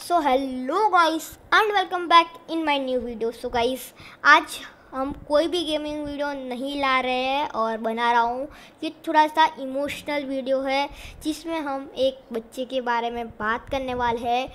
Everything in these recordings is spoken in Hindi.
So hello guys and welcome back in my new video so guys आज हम कोई भी गेमिंग वीडियो नहीं ला रहे हैं और बना रहा हूँ। ये थोड़ा सा इमोशनल वीडियो है, जिसमें हम एक बच्चे के बारे में बात करने वाले हैं।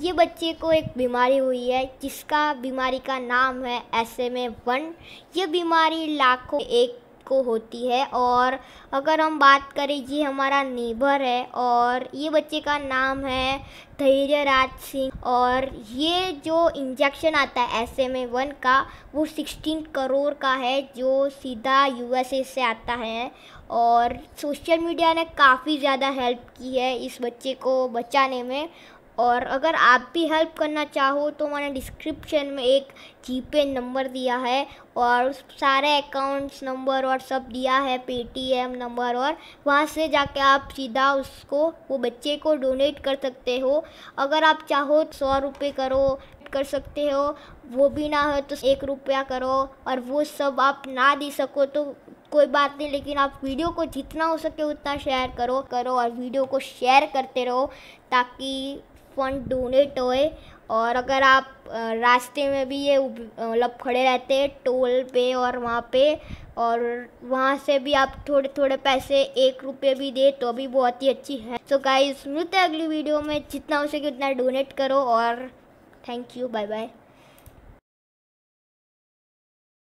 ये बच्चे को एक बीमारी हुई है, जिसका बीमारी का नाम है एस एम ए वन ये बीमारी लाखों एक को होती है और अगर हम बात करें, ये हमारा नेबर है और ये बच्चे का नाम है धैर्यराज सिंह और ये जो इंजेक्शन आता है एस एम ए वन का, वो सिक्सटीन करोड़ का है, जो सीधा यूएसए से आता है और सोशल मीडिया ने काफ़ी ज़्यादा हेल्प की है इस बच्चे को बचाने में और अगर आप भी हेल्प करना चाहो तो मैंने डिस्क्रिप्शन में एक जीपे नंबर दिया है और सारे अकाउंट्स नंबर और सब दिया है पेटीएम नंबर और वहाँ से जाके आप सीधा उसको, वो बच्चे को डोनेट कर सकते हो। अगर आप चाहो सौ रुपये करो, कर सकते हो, वो भी ना हो तो एक रुपया करो और वो सब आप ना दे सको तो कोई बात नहीं, लेकिन आप वीडियो को जितना हो सके उतना शेयर करो करो और वीडियो को शेयर करते रहो ताकि फंड डोनेट होए, और अगर आप रास्ते में भी ये मतलब खड़े रहते हैं, टोल पे और वहाँ पे, और वहाँ से भी आप थोड़े थोड़े पैसे एक रुपये भी दे तो भी बहुत ही अच्छी है। सो गाइस मिलते हैं अगली वीडियो में, जितना हो सके उतना डोनेट करो, और थैंक यू बाय बाय